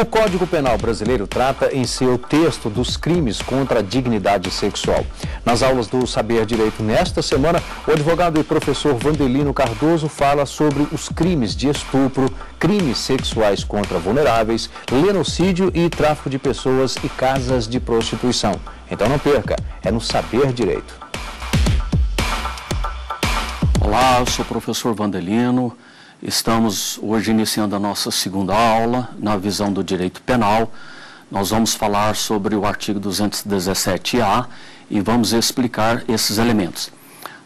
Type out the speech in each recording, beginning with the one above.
O Código Penal brasileiro trata em seu texto dos crimes contra a dignidade sexual. Nas aulas do Saber Direito nesta semana, o advogado e professor Vandelino Cardoso fala sobre os crimes de estupro, crimes sexuais contra vulneráveis, lenocídio e tráfico de pessoas e casas de prostituição. Então não perca, é no Saber Direito. Olá, eu sou o professor Vandelino. Estamos hoje iniciando a nossa segunda aula na visão do direito penal. Nós vamos falar sobre o artigo 217-A e vamos explicar esses elementos.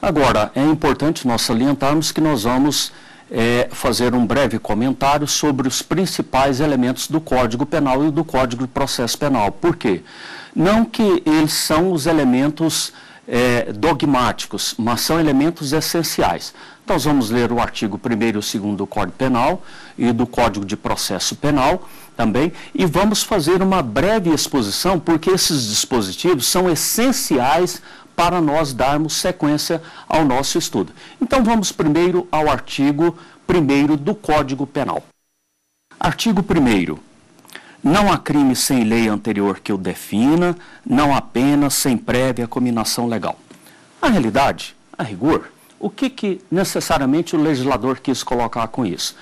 Agora, é importante nós salientarmos que nós vamos é, fazer um breve comentário sobre os principais elementos do Código Penal e do Código de Processo Penal. Por quê? Não que eles são os elementos é, dogmáticos, mas são elementos essenciais. Nós vamos ler o artigo 1 e 2 do Código Penal e do Código de Processo Penal também, e vamos fazer uma breve exposição, porque esses dispositivos são essenciais para nós darmos sequência ao nosso estudo. Então vamos primeiro ao artigo 1 do Código Penal. Artigo 1 não há crime sem lei anterior que o defina, não há pena sem prévia combinação legal. A realidade, a rigor, o que, que necessariamente o legislador quis colocar com isso?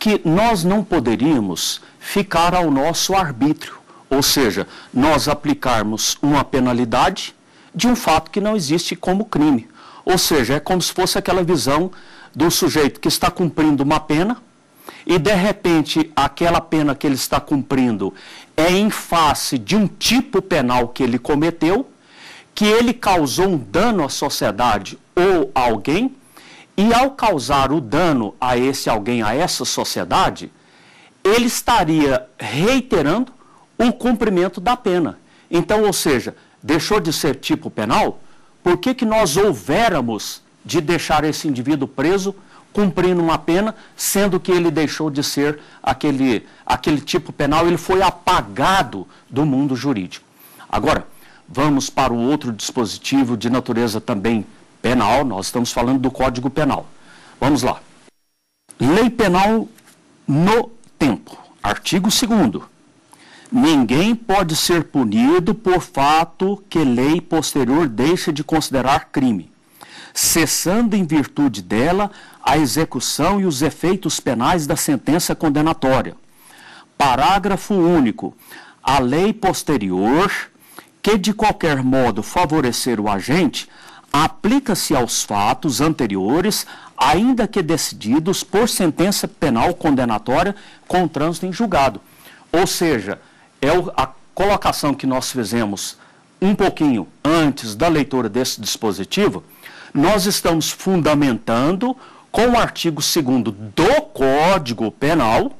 Que nós não poderíamos ficar ao nosso arbítrio, ou seja, nós aplicarmos uma penalidade de um fato que não existe como crime. Ou seja, é como se fosse aquela visão do sujeito que está cumprindo uma pena, e de repente aquela pena que ele está cumprindo é em face de um tipo penal que ele cometeu, que ele causou um dano à sociedade ou a alguém, e ao causar o dano a esse alguém, a essa sociedade, ele estaria reiterando o cumprimento da pena. Então, ou seja, deixou de ser tipo penal, por que, que nós houvéramos de deixar esse indivíduo preso cumprindo uma pena, sendo que ele deixou de ser aquele, aquele tipo penal, ele foi apagado do mundo jurídico. Agora, vamos para o outro dispositivo de natureza também penal, nós estamos falando do Código Penal. Vamos lá. Lei Penal no tempo. Artigo 2 Ninguém pode ser punido por fato que lei posterior deixa de considerar crime cessando em virtude dela a execução e os efeitos penais da sentença condenatória. Parágrafo único. A lei posterior, que de qualquer modo favorecer o agente, aplica-se aos fatos anteriores, ainda que decididos por sentença penal condenatória com trânsito em julgado. Ou seja, é a colocação que nós fizemos um pouquinho antes da leitura desse dispositivo nós estamos fundamentando com o artigo 2 do Código Penal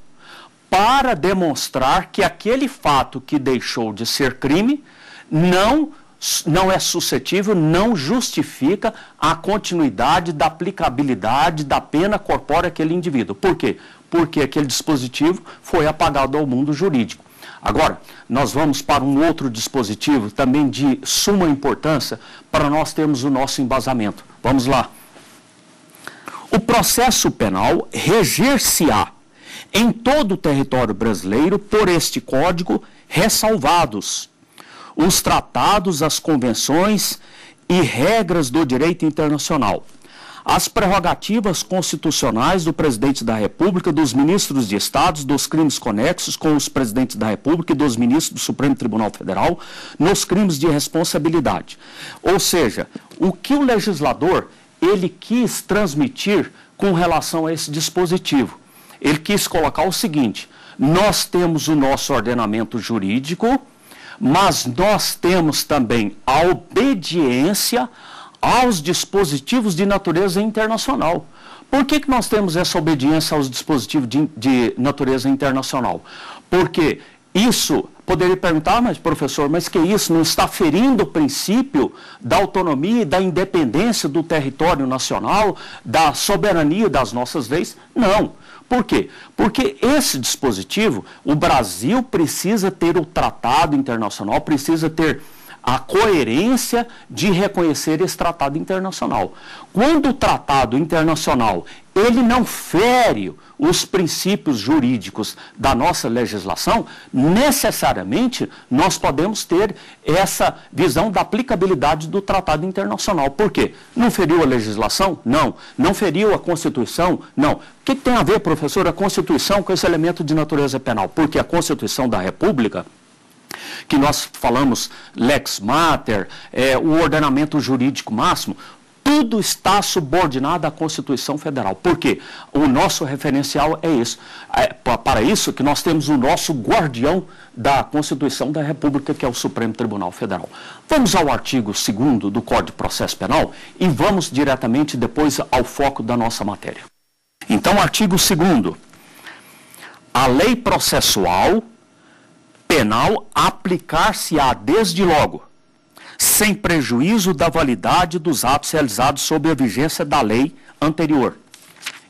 para demonstrar que aquele fato que deixou de ser crime não não é suscetível, não justifica a continuidade da aplicabilidade da pena corpórea àquele indivíduo. Por quê? Porque aquele dispositivo foi apagado ao mundo jurídico. Agora, nós vamos para um outro dispositivo também de suma importância para nós termos o nosso embasamento. Vamos lá. O processo penal reger-se-á em todo o território brasileiro por este código, ressalvados os tratados, as convenções e regras do direito internacional as prerrogativas constitucionais do presidente da República, dos ministros de Estados, dos crimes conexos com os presidentes da República e dos ministros do Supremo Tribunal Federal nos crimes de responsabilidade. Ou seja, o que o legislador ele quis transmitir com relação a esse dispositivo? Ele quis colocar o seguinte: nós temos o nosso ordenamento jurídico, mas nós temos também a obediência aos dispositivos de natureza internacional. Por que, que nós temos essa obediência aos dispositivos de, de natureza internacional? Porque isso, poderia perguntar, mas professor, mas que isso não está ferindo o princípio da autonomia e da independência do território nacional, da soberania das nossas leis? Não. Por quê? Porque esse dispositivo, o Brasil precisa ter o tratado internacional, precisa ter a coerência de reconhecer esse tratado internacional. Quando o tratado internacional ele não fere os princípios jurídicos da nossa legislação, necessariamente nós podemos ter essa visão da aplicabilidade do tratado internacional. Por quê? Não feriu a legislação? Não. Não feriu a Constituição? Não. O que, tem a ver, professor, a Constituição com esse elemento de natureza penal? Porque a Constituição da República que nós falamos lex mater, é, o ordenamento jurídico máximo, tudo está subordinado à Constituição Federal. Por quê? O nosso referencial é isso. É para isso que nós temos o nosso guardião da Constituição da República, que é o Supremo Tribunal Federal. Vamos ao artigo 2 do Código de Processo Penal e vamos diretamente depois ao foco da nossa matéria. Então, artigo 2 A lei processual penal aplicar-se-á desde logo sem prejuízo da validade dos atos realizados sob a vigência da lei anterior.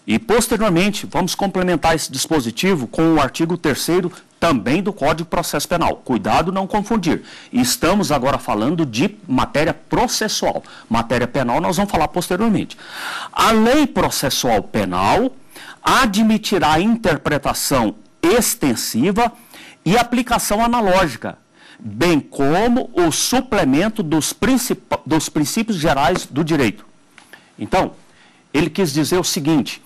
E, posteriormente, vamos complementar esse dispositivo com o artigo 3 também do Código de Processo Penal. Cuidado não confundir. Estamos agora falando de matéria processual. Matéria penal nós vamos falar posteriormente. A lei processual penal admitirá interpretação extensiva e aplicação analógica bem como o suplemento dos, dos princípios gerais do direito. Então, ele quis dizer o seguinte,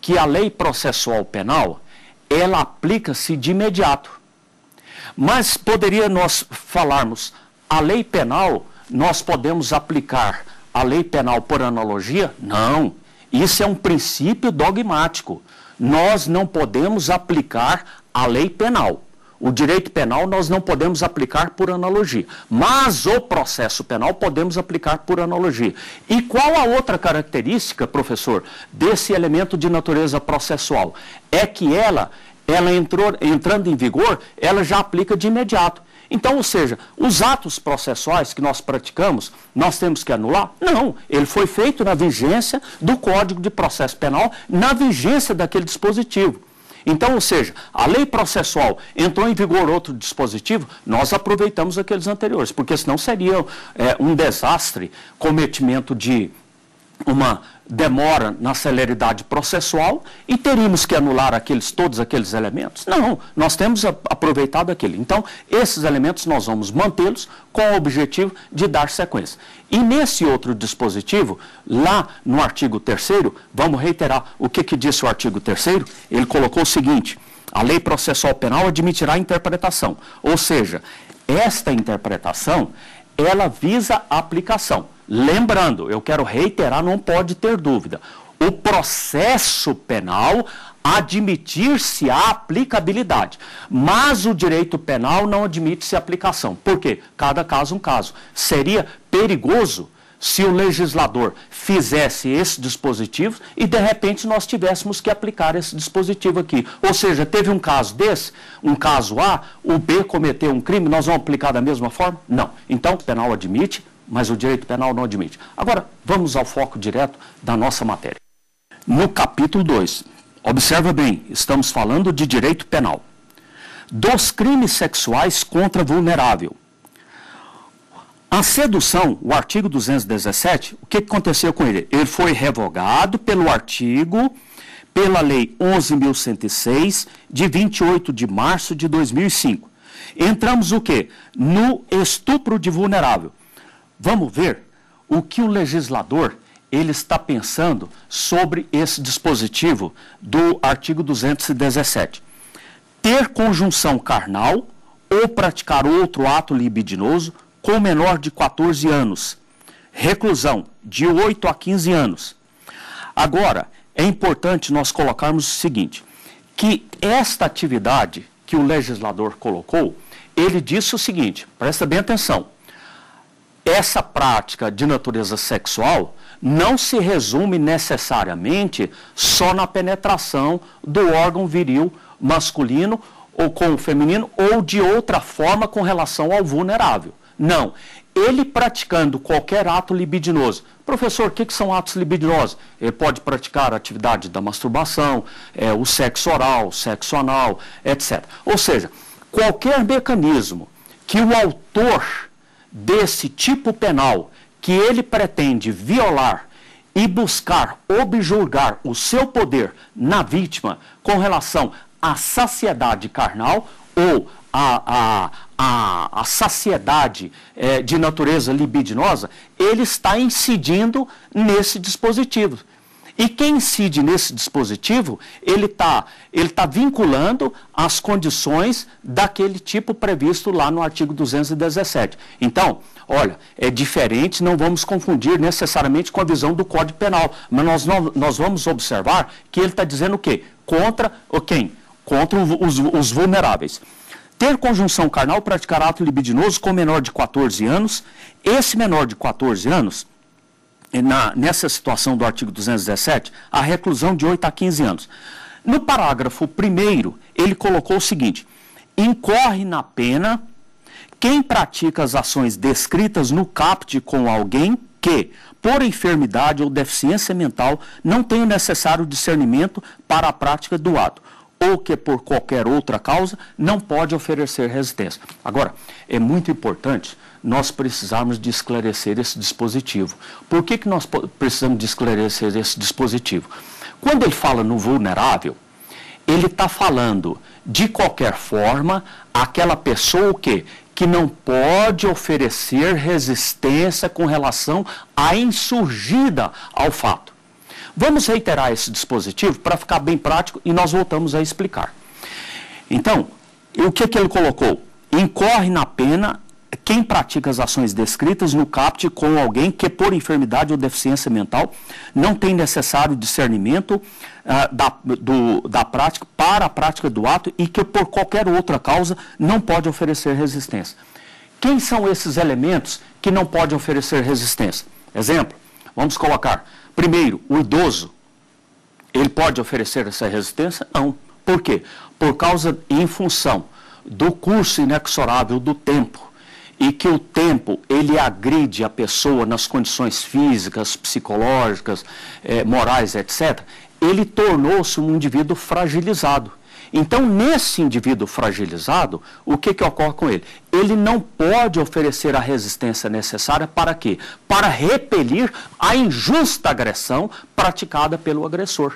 que a lei processual penal, ela aplica-se de imediato. Mas poderia nós falarmos, a lei penal, nós podemos aplicar a lei penal por analogia? Não. Isso é um princípio dogmático. Nós não podemos aplicar a lei penal. O direito penal nós não podemos aplicar por analogia, mas o processo penal podemos aplicar por analogia. E qual a outra característica, professor, desse elemento de natureza processual? É que ela, ela entrou, entrando em vigor, ela já aplica de imediato. Então, ou seja, os atos processuais que nós praticamos, nós temos que anular? Não, ele foi feito na vigência do Código de Processo Penal, na vigência daquele dispositivo. Então, ou seja, a lei processual entrou em vigor outro dispositivo, nós aproveitamos aqueles anteriores, porque senão seria é, um desastre cometimento de uma demora na celeridade processual e teríamos que anular aqueles, todos aqueles elementos? Não, nós temos aproveitado aquele. Então, esses elementos nós vamos mantê-los com o objetivo de dar sequência. E nesse outro dispositivo, lá no artigo 3 vamos reiterar o que, que disse o artigo 3 ele colocou o seguinte, a lei processual penal admitirá interpretação, ou seja, esta interpretação, ela visa a aplicação. Lembrando, eu quero reiterar, não pode ter dúvida. O processo penal admitir-se a aplicabilidade, mas o direito penal não admite-se aplicação. Por quê? Cada caso um caso. Seria perigoso se o legislador fizesse esse dispositivo e de repente nós tivéssemos que aplicar esse dispositivo aqui. Ou seja, teve um caso desse, um caso A, o B cometeu um crime, nós vamos aplicar da mesma forma? Não. Então, o penal admite, mas o direito penal não admite. Agora, vamos ao foco direto da nossa matéria. No capítulo 2, observa bem, estamos falando de direito penal. Dos crimes sexuais contra vulnerável. A sedução, o artigo 217, o que aconteceu com ele? Ele foi revogado pelo artigo, pela Lei 11.106, de 28 de março de 2005. Entramos o quê? No estupro de vulnerável. Vamos ver o que o legislador ele está pensando sobre esse dispositivo do artigo 217. Ter conjunção carnal ou praticar outro ato libidinoso com menor de 14 anos. Reclusão de 8 a 15 anos. Agora, é importante nós colocarmos o seguinte, que esta atividade que o legislador colocou, ele disse o seguinte, presta bem atenção, essa prática de natureza sexual não se resume necessariamente só na penetração do órgão viril masculino ou com o feminino ou de outra forma com relação ao vulnerável. Não. Ele praticando qualquer ato libidinoso. Professor, o que, que são atos libidinosos? Ele pode praticar a atividade da masturbação, é, o sexo oral, o sexo anal, etc. Ou seja, qualquer mecanismo que o autor desse tipo penal que ele pretende violar e buscar objurgar o seu poder na vítima com relação à saciedade carnal ou à, à, à, à saciedade é, de natureza libidinosa, ele está incidindo nesse dispositivo. E quem incide nesse dispositivo, ele está ele tá vinculando as condições daquele tipo previsto lá no artigo 217. Então, olha, é diferente, não vamos confundir necessariamente com a visão do Código Penal, mas nós, nós vamos observar que ele está dizendo o quê? Contra o quem? Contra os, os vulneráveis. Ter conjunção carnal, praticar ato libidinoso com menor de 14 anos. Esse menor de 14 anos na, nessa situação do artigo 217, a reclusão de 8 a 15 anos. No parágrafo 1, ele colocou o seguinte: incorre na pena quem pratica as ações descritas no caput com alguém que, por enfermidade ou deficiência mental, não tem o necessário discernimento para a prática do ato, ou que, por qualquer outra causa, não pode oferecer resistência. Agora, é muito importante nós precisamos de esclarecer esse dispositivo. Por que, que nós precisamos de esclarecer esse dispositivo? Quando ele fala no vulnerável, ele está falando, de qualquer forma, aquela pessoa o quê? que não pode oferecer resistência com relação à insurgida ao fato. Vamos reiterar esse dispositivo para ficar bem prático e nós voltamos a explicar. Então, o que, que ele colocou? Incorre na pena quem pratica as ações descritas no CAPT com alguém que, por enfermidade ou deficiência mental, não tem necessário discernimento uh, da, do, da prática para a prática do ato e que, por qualquer outra causa, não pode oferecer resistência. Quem são esses elementos que não podem oferecer resistência? Exemplo, vamos colocar. Primeiro, o idoso. Ele pode oferecer essa resistência? Não. Por quê? Por causa, em função do curso inexorável do tempo e que o tempo ele agride a pessoa nas condições físicas, psicológicas, eh, morais, etc., ele tornou-se um indivíduo fragilizado. Então, nesse indivíduo fragilizado, o que, que ocorre com ele? Ele não pode oferecer a resistência necessária para quê? Para repelir a injusta agressão praticada pelo agressor.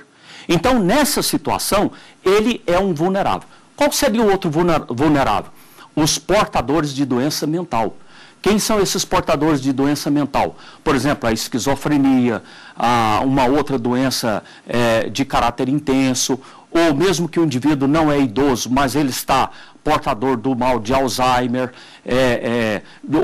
Então, nessa situação, ele é um vulnerável. Qual seria o outro vulnerável? Os portadores de doença mental. Quem são esses portadores de doença mental? Por exemplo, a esquizofrenia, a uma outra doença é, de caráter intenso, ou mesmo que o indivíduo não é idoso, mas ele está portador do mal de Alzheimer, é, é,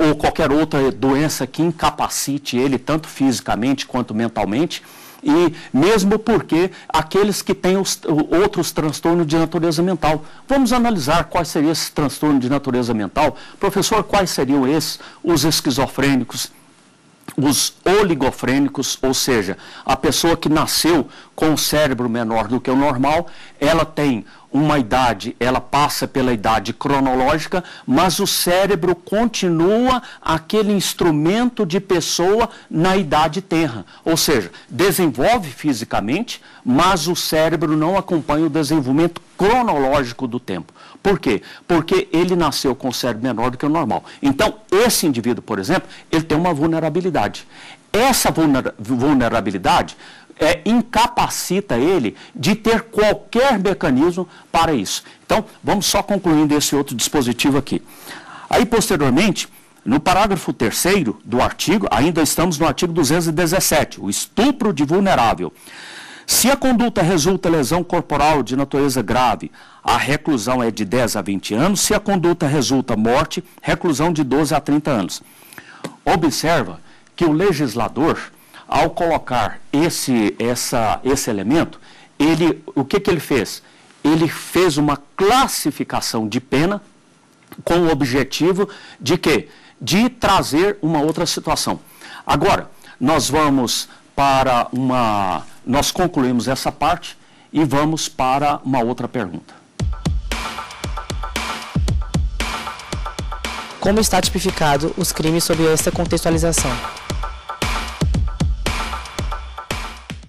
ou qualquer outra doença que incapacite ele, tanto fisicamente quanto mentalmente e mesmo porque aqueles que têm os, outros transtornos de natureza mental. Vamos analisar quais seriam esses transtornos de natureza mental. Professor, quais seriam esses? Os esquizofrênicos, os oligofrênicos, ou seja, a pessoa que nasceu com o cérebro menor do que o normal, ela tem uma idade, ela passa pela idade cronológica, mas o cérebro continua aquele instrumento de pessoa na idade terra. Ou seja, desenvolve fisicamente, mas o cérebro não acompanha o desenvolvimento cronológico do tempo. Por quê? Porque ele nasceu com o cérebro menor do que o normal. Então, esse indivíduo, por exemplo, ele tem uma vulnerabilidade. Essa vulnerabilidade é, incapacita ele de ter qualquer mecanismo para isso. Então, vamos só concluindo esse outro dispositivo aqui. Aí, posteriormente, no parágrafo 3 do artigo, ainda estamos no artigo 217, o estupro de vulnerável. Se a conduta resulta lesão corporal de natureza grave, a reclusão é de 10 a 20 anos. Se a conduta resulta morte, reclusão de 12 a 30 anos. Observa que o legislador ao colocar esse, essa, esse elemento, ele, o que, que ele fez? Ele fez uma classificação de pena com o objetivo de quê? De trazer uma outra situação. Agora, nós vamos para uma. Nós concluímos essa parte e vamos para uma outra pergunta. Como está tipificado os crimes sob esta contextualização?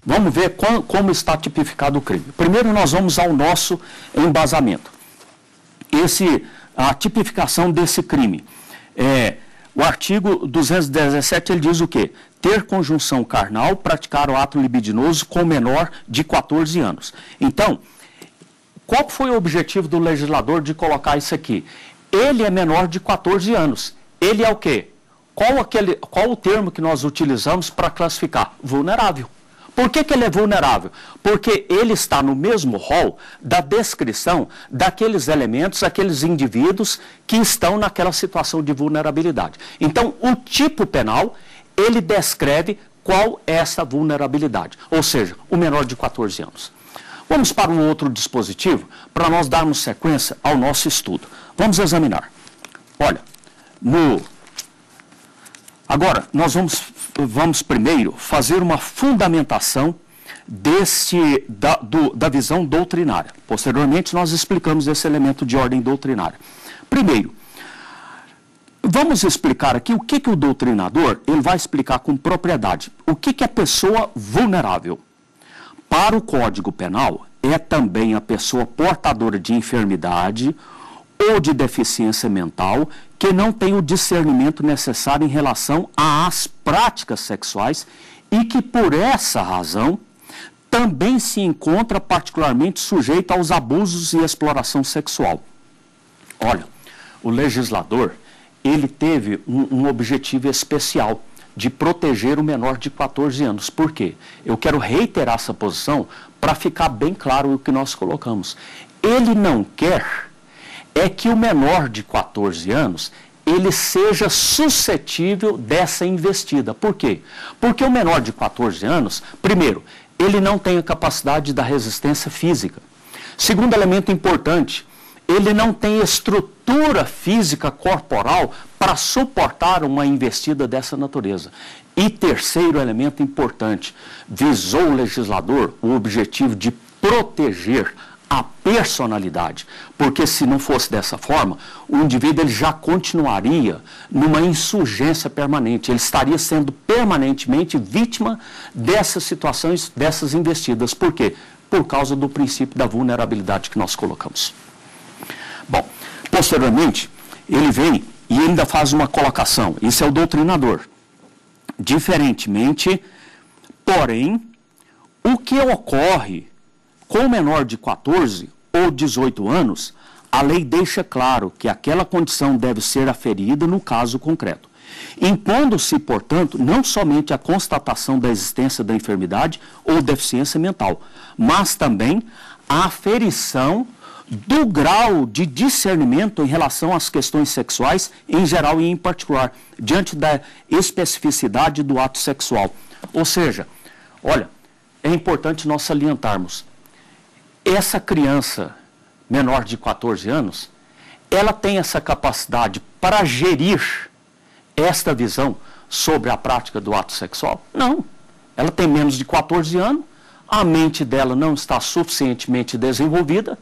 Vamos ver como está tipificado o crime. Primeiro, nós vamos ao nosso embasamento. Esse, a tipificação desse crime. É, O artigo 217 ele diz o quê? Ter conjunção carnal, praticar o ato libidinoso com menor de 14 anos. Então, qual foi o objetivo do legislador de colocar isso aqui? Ele é menor de 14 anos. Ele é o quê? Qual, aquele, qual o termo que nós utilizamos para classificar? Vulnerável. Por que, que ele é vulnerável? Porque ele está no mesmo rol da descrição daqueles elementos, aqueles indivíduos que estão naquela situação de vulnerabilidade. Então, o tipo penal, ele descreve qual é essa vulnerabilidade, ou seja, o menor de 14 anos. Vamos para um outro dispositivo para nós darmos sequência ao nosso estudo. Vamos examinar. Olha, no Agora, nós vamos, vamos primeiro fazer uma fundamentação desse, da, do, da visão doutrinária. Posteriormente, nós explicamos esse elemento de ordem doutrinária. Primeiro, vamos explicar aqui o que, que o doutrinador ele vai explicar com propriedade. O que, que é pessoa vulnerável? Para o Código Penal, é também a pessoa portadora de enfermidade ou de deficiência mental que não tem o discernimento necessário em relação às práticas sexuais e que, por essa razão, também se encontra particularmente sujeito aos abusos e exploração sexual. Olha, o legislador, ele teve um, um objetivo especial de proteger o menor de 14 anos. Por quê? Eu quero reiterar essa posição para ficar bem claro o que nós colocamos. Ele não quer é que o menor de 14 anos ele seja suscetível dessa investida. Por quê? Porque o menor de 14 anos, primeiro, ele não tem a capacidade da resistência física. Segundo elemento importante, ele não tem estrutura física corporal para suportar uma investida dessa natureza. E terceiro elemento importante, visou o legislador o objetivo de proteger a personalidade, porque se não fosse dessa forma, o indivíduo ele já continuaria numa insurgência permanente, ele estaria sendo permanentemente vítima dessas situações, dessas investidas. Por quê? Por causa do princípio da vulnerabilidade que nós colocamos. Bom, posteriormente, ele vem e ainda faz uma colocação, isso é o doutrinador. Diferentemente, porém, o que ocorre com menor de 14 ou 18 anos, a lei deixa claro que aquela condição deve ser aferida no caso concreto, impondo-se, portanto, não somente a constatação da existência da enfermidade ou deficiência mental, mas também a aferição do grau de discernimento em relação às questões sexuais em geral e em particular, diante da especificidade do ato sexual. Ou seja, olha, é importante nós salientarmos essa criança menor de 14 anos, ela tem essa capacidade para gerir esta visão sobre a prática do ato sexual? Não. Ela tem menos de 14 anos, a mente dela não está suficientemente desenvolvida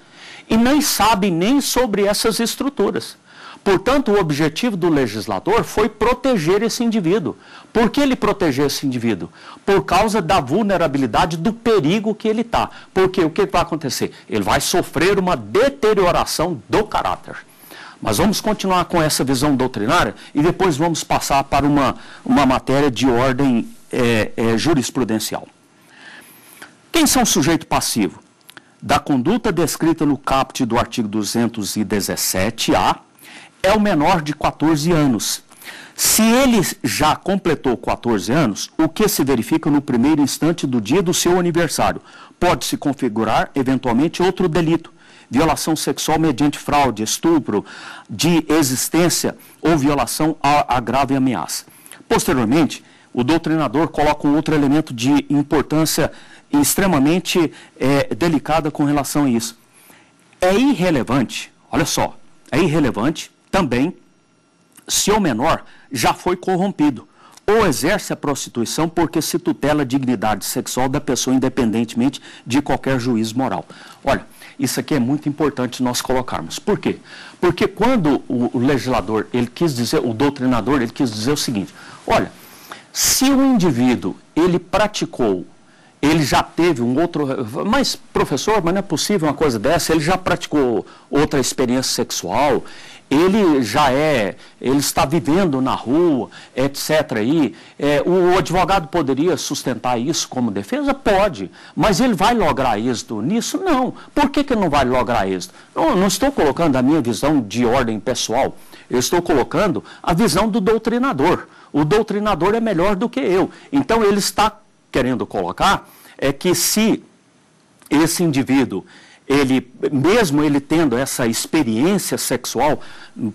e nem sabe nem sobre essas estruturas. Portanto, o objetivo do legislador foi proteger esse indivíduo. Por que ele proteger esse indivíduo? Por causa da vulnerabilidade, do perigo que ele está. Porque o que vai acontecer? Ele vai sofrer uma deterioração do caráter. Mas vamos continuar com essa visão doutrinária e depois vamos passar para uma, uma matéria de ordem é, é, jurisprudencial. Quem são sujeito passivo? Da conduta descrita no caput do artigo 217-A, é o menor de 14 anos. Se ele já completou 14 anos, o que se verifica no primeiro instante do dia do seu aniversário? Pode-se configurar, eventualmente, outro delito. Violação sexual mediante fraude, estupro, de existência ou violação a, a grave ameaça. Posteriormente, o doutrinador coloca um outro elemento de importância extremamente é, delicada com relação a isso. É irrelevante, olha só, é irrelevante também se o menor já foi corrompido ou exerce a prostituição porque se tutela a dignidade sexual da pessoa independentemente de qualquer juízo moral. Olha, isso aqui é muito importante nós colocarmos. Por quê? Porque quando o, legislador, ele quis dizer, o doutrinador, ele quis dizer o seguinte, olha, se o indivíduo, ele praticou ele já teve um outro. Mas, professor, mas não é possível uma coisa dessa? Ele já praticou outra experiência sexual, ele já é, ele está vivendo na rua, etc. Aí, é, o advogado poderia sustentar isso como defesa? Pode, mas ele vai lograr êxito nisso? Não. Por que, que não vai lograr êxito? Não, estou colocando a minha visão de ordem pessoal, eu estou colocando a visão do doutrinador. O doutrinador é melhor do que eu. Então ele está querendo colocar é que se esse indivíduo ele, mesmo ele tendo essa experiência sexual,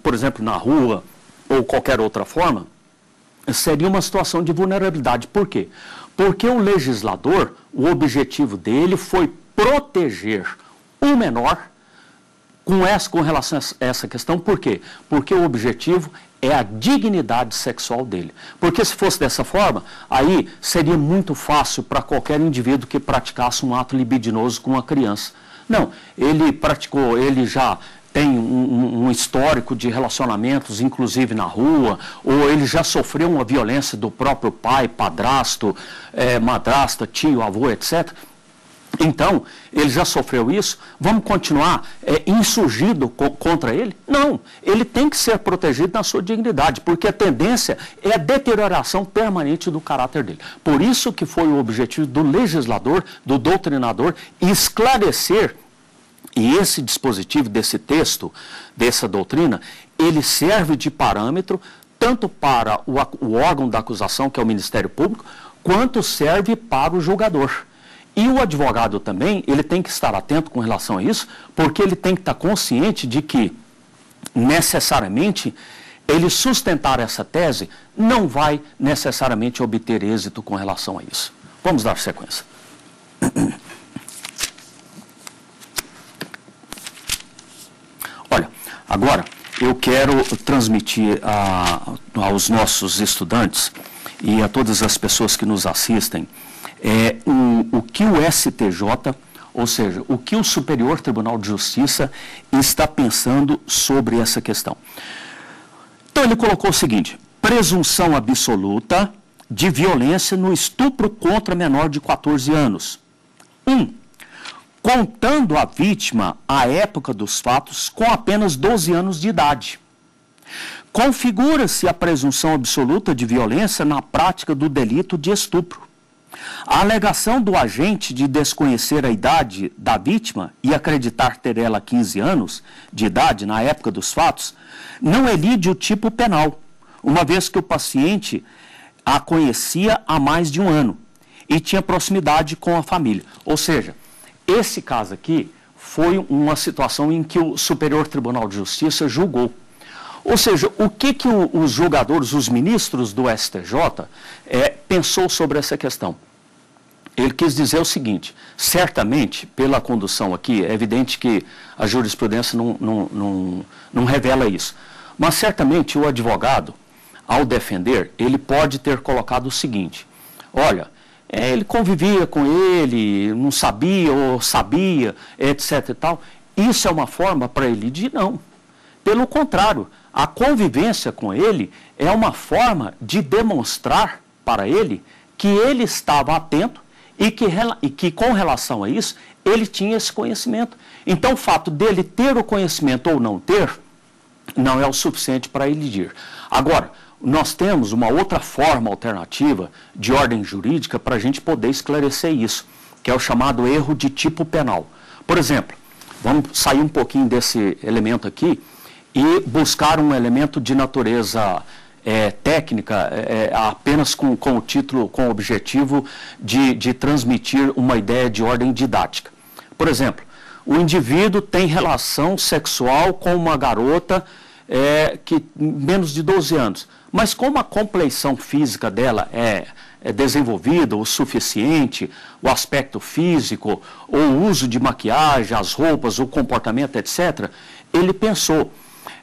por exemplo, na rua ou qualquer outra forma, seria uma situação de vulnerabilidade. Por quê? Porque o legislador, o objetivo dele foi proteger o menor com, essa, com relação a essa questão. Por quê? Porque o objetivo é a dignidade sexual dele. Porque se fosse dessa forma, aí seria muito fácil para qualquer indivíduo que praticasse um ato libidinoso com uma criança. Não, ele praticou, ele já tem um, um, histórico de relacionamentos, inclusive na rua, ou ele já sofreu uma violência do próprio pai, padrasto, é, madrasta, tio, avô, etc. Então, ele já sofreu isso, vamos continuar é, insurgido co contra ele? Não, ele tem que ser protegido na sua dignidade, porque a tendência é a deterioração permanente do caráter dele. Por isso que foi o objetivo do legislador, do doutrinador, esclarecer, e esse dispositivo desse texto, dessa doutrina, ele serve de parâmetro tanto para o, o órgão da acusação, que é o Ministério Público, quanto serve para o julgador. E o advogado também, ele tem que estar atento com relação a isso, porque ele tem que estar consciente de que, necessariamente, ele sustentar essa tese não vai necessariamente obter êxito com relação a isso. Vamos dar sequência. Olha, agora eu quero transmitir a, aos nossos estudantes e a todas as pessoas que nos assistem é, o, o que o STJ, ou seja, o que o Superior Tribunal de Justiça está pensando sobre essa questão. Então ele colocou o seguinte: presunção absoluta de violência no estupro contra menor de 14 anos. 1. Um, contando a vítima à época dos fatos com apenas 12 anos de idade. Configura-se a presunção absoluta de violência na prática do delito de estupro. A alegação do agente de desconhecer a idade da vítima e acreditar ter ela 15 anos de idade na época dos fatos não elide o tipo penal, uma vez que o paciente a conhecia há mais de um ano e tinha proximidade com a família. Ou seja, esse caso aqui foi uma situação em que o Superior Tribunal de Justiça julgou. Ou seja, o que, que os julgadores, os ministros do STJ, é, pensou sobre essa questão? Ele quis dizer o seguinte: certamente, pela condução aqui, é evidente que a jurisprudência não, não, não, não revela isso, mas certamente o advogado, ao defender, ele pode ter colocado o seguinte: olha, é, ele convivia com ele, não sabia ou sabia, etc. e tal. Isso é uma forma para ele de não. Pelo contrário, a convivência com ele é uma forma de demonstrar para ele que ele estava atento e que, e que com relação a isso, ele tinha esse conhecimento. Então, o fato dele ter o conhecimento ou não ter, não é o suficiente para ele ir. Agora, nós temos uma outra forma alternativa de ordem jurídica para a gente poder esclarecer isso, que é o chamado erro de tipo penal. Por exemplo, vamos sair um pouquinho desse elemento aqui e buscar um elemento de natureza é, técnica é, é, apenas com, com o título, com o objetivo de, de transmitir uma ideia de ordem didática. Por exemplo, o indivíduo tem relação sexual com uma garota é, que menos de 12 anos, mas como a compleição física dela é, é desenvolvida o suficiente, o aspecto físico, ou o uso de maquiagem, as roupas, o comportamento, etc., ele pensou,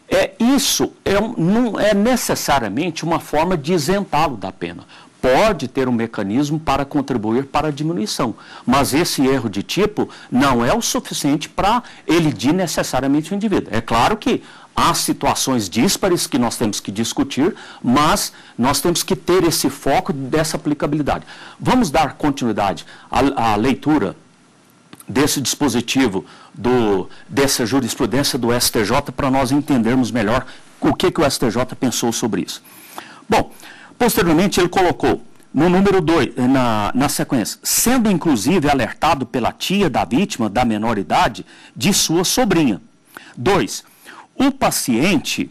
é, isso é, não é necessariamente uma forma de isentá-lo da pena. Pode ter um mecanismo para contribuir para a diminuição, mas esse erro de tipo não é o suficiente para elidir necessariamente o indivíduo. É claro que há situações díspares que nós temos que discutir, mas nós temos que ter esse foco dessa aplicabilidade. Vamos dar continuidade à, à leitura desse dispositivo, do, dessa jurisprudência do STJ, para nós entendermos melhor o que, que o STJ pensou sobre isso. Bom, posteriormente ele colocou no número 2, na, na sequência, sendo inclusive alertado pela tia da vítima da menor idade de sua sobrinha. 2. O paciente,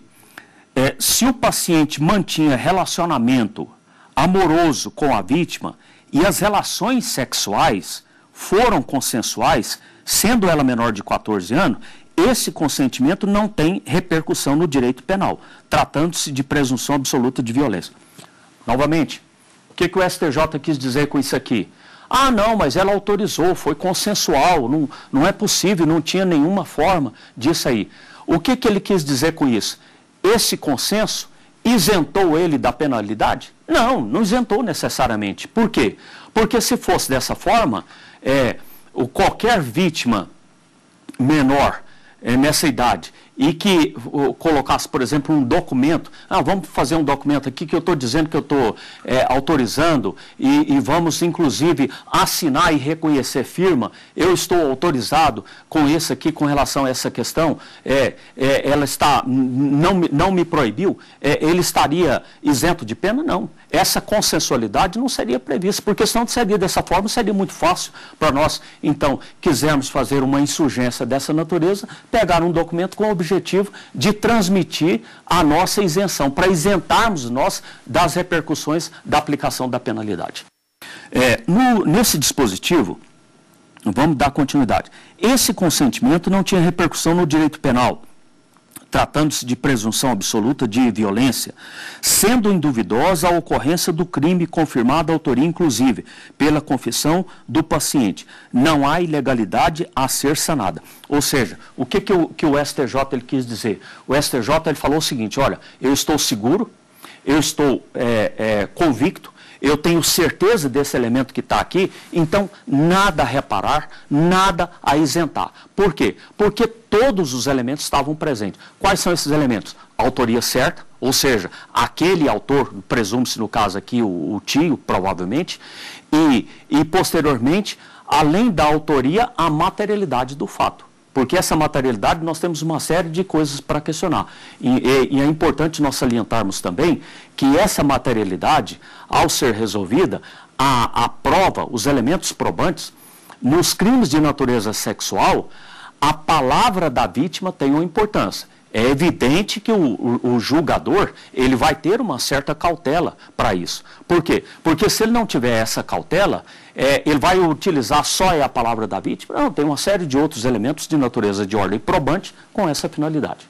é, se o paciente mantinha relacionamento amoroso com a vítima e as relações sexuais foram consensuais, sendo ela menor de 14 anos, esse consentimento não tem repercussão no direito penal, tratando-se de presunção absoluta de violência. Novamente, o que, que o STJ quis dizer com isso aqui? Ah, não, mas ela autorizou, foi consensual, não, não é possível, não tinha nenhuma forma disso aí. O que, que ele quis dizer com isso? Esse consenso isentou ele da penalidade? Não, não isentou necessariamente. Por quê? Porque se fosse dessa forma, é, o, qualquer vítima menor é, nessa idade e que uh, colocasse, por exemplo, um documento, ah, vamos fazer um documento aqui que eu estou dizendo que eu estou é, autorizando e, e, vamos, inclusive, assinar e reconhecer firma, eu estou autorizado com isso aqui com relação a essa questão, é, é, ela está, não, não me proibiu, é, ele estaria isento de pena? Não. Essa consensualidade não seria prevista, porque senão seria dessa forma, seria muito fácil para nós, então, quisermos fazer uma insurgência dessa natureza, pegar um documento com o objetivo de transmitir a nossa isenção, para isentarmos nós das repercussões da aplicação da penalidade. É, no, nesse dispositivo, vamos dar continuidade. Esse consentimento não tinha repercussão no direito penal tratando-se de presunção absoluta de violência, sendo induvidosa a ocorrência do crime confirmada a autoria, inclusive, pela confissão do paciente. Não há ilegalidade a ser sanada. Ou seja, o que, que, o, que o STJ ele quis dizer? O STJ ele falou o seguinte: olha, eu estou seguro, eu estou é, é, convicto eu tenho certeza desse elemento que está aqui, então nada a reparar, nada a isentar. Por quê? Porque todos os elementos estavam presentes. Quais são esses elementos? autoria certa, ou seja, aquele autor, presume-se no caso aqui o, o tio, provavelmente, e, e posteriormente, além da autoria, a materialidade do fato. Porque essa materialidade nós temos uma série de coisas para questionar. E, e, é importante nós salientarmos também que essa materialidade, ao ser resolvida, a, a prova, os elementos probantes, nos crimes de natureza sexual, a palavra da vítima tem uma importância é evidente que o, o, o, julgador ele vai ter uma certa cautela para isso. Por quê? Porque se ele não tiver essa cautela, é, ele vai utilizar só a palavra da vítima? Não, tem uma série de outros elementos de natureza de ordem probante com essa finalidade.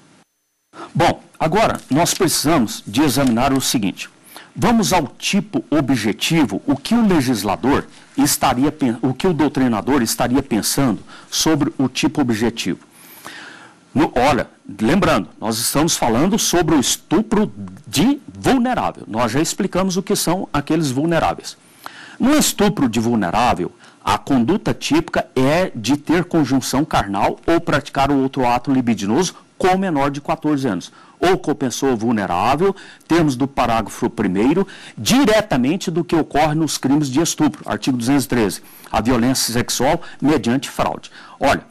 Bom, agora nós precisamos de examinar o seguinte. Vamos ao tipo objetivo, o que o legislador estaria, o que o doutrinador estaria pensando sobre o tipo objetivo. No, olha, lembrando, nós estamos falando sobre o estupro de vulnerável. Nós já explicamos o que são aqueles vulneráveis. No estupro de vulnerável, a conduta típica é de ter conjunção carnal ou praticar outro ato libidinoso com menor de 14 anos. Ou com pessoa vulnerável, termos do parágrafo 1 diretamente do que ocorre nos crimes de estupro, artigo 213, a violência sexual mediante fraude. Olha,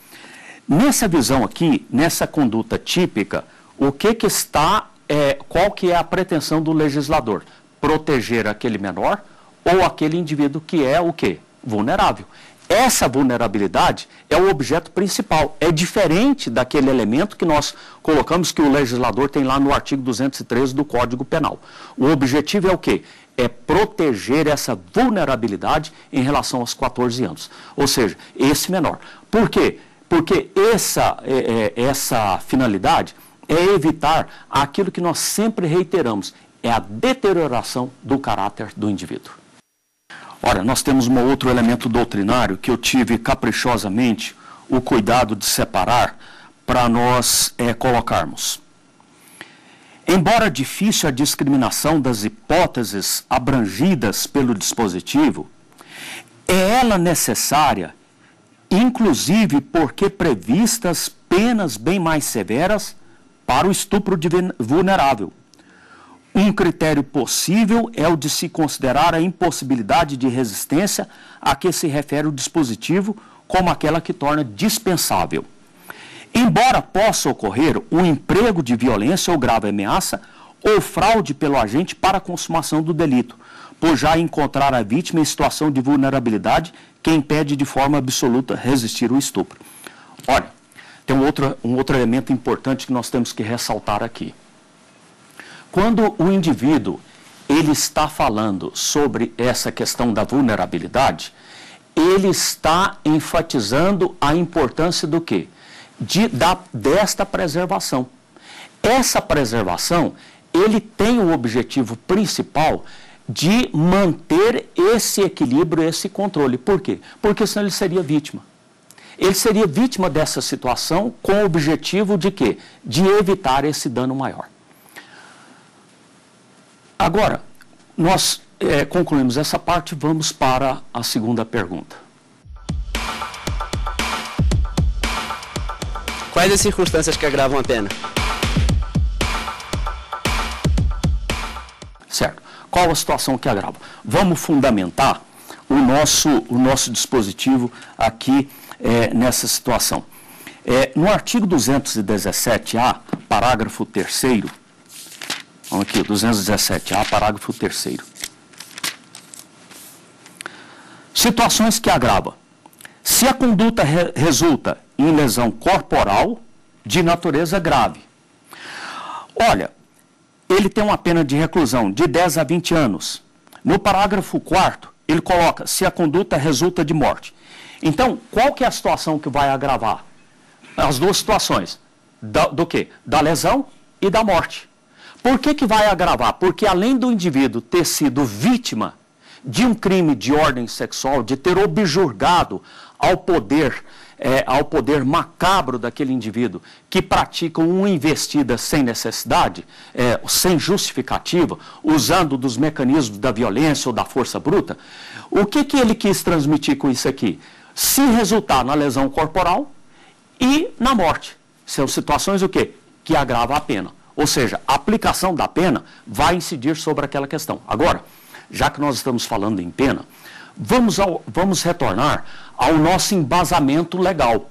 Nessa visão aqui, nessa conduta típica, o que, que está, é, qual que é a pretensão do legislador? Proteger aquele menor ou aquele indivíduo que é o quê? Vulnerável. Essa vulnerabilidade é o objeto principal. É diferente daquele elemento que nós colocamos que o legislador tem lá no artigo 213 do Código Penal. O objetivo é o quê? É proteger essa vulnerabilidade em relação aos 14 anos. Ou seja, esse menor. Por quê? Porque essa, é, é, essa finalidade é evitar aquilo que nós sempre reiteramos, é a deterioração do caráter do indivíduo. Ora, nós temos um outro elemento doutrinário que eu tive caprichosamente o cuidado de separar para nós é, colocarmos. Embora difícil a discriminação das hipóteses abrangidas pelo dispositivo, é ela necessária inclusive porque previstas penas bem mais severas para o estupro de vulnerável. Um critério possível é o de se considerar a impossibilidade de resistência a que se refere o dispositivo como aquela que torna dispensável. Embora possa ocorrer um emprego de violência ou grave ameaça ou fraude pelo agente para a consumação do delito, por já encontrar a vítima em situação de vulnerabilidade que impede de forma absoluta resistir ao estupro. Olha, tem um outro, um outro elemento importante que nós temos que ressaltar aqui. Quando o indivíduo ele está falando sobre essa questão da vulnerabilidade, ele está enfatizando a importância do quê? de, da, desta preservação. Essa preservação, ele tem o objetivo principal de manter esse equilíbrio, esse controle. Por quê? Porque senão ele seria vítima. Ele seria vítima dessa situação com o objetivo de quê? De evitar esse dano maior. Agora, nós é, concluímos essa parte, vamos para a segunda pergunta. Quais as circunstâncias que agravam a pena? Certo. Qual a situação que agrava? Vamos fundamentar o nosso, o nosso dispositivo aqui é, nessa situação. É, no artigo 217A, parágrafo 3 vamos aqui, 217A, parágrafo 3 Situações que agravam. Se a conduta re resulta em lesão corporal de natureza grave. Olha, ele tem uma pena de reclusão de 10 a 20 anos. No parágrafo 4 ele coloca se a conduta resulta de morte. Então, qual que é a situação que vai agravar? As duas situações. Da, do que? Da lesão e da morte. Por que, que vai agravar? Porque além do indivíduo ter sido vítima de um crime de ordem sexual, de ter objurgado ao poder é, ao poder macabro daquele indivíduo que pratica uma investida sem necessidade, é, sem justificativa, usando dos mecanismos da violência ou da força bruta, o que, que ele quis transmitir com isso aqui? Se resultar na lesão corporal e na morte. São situações o quê? Que agrava a pena. Ou seja, a aplicação da pena vai incidir sobre aquela questão. Agora, já que nós estamos falando em pena, vamos, ao, vamos retornar ao nosso embasamento legal.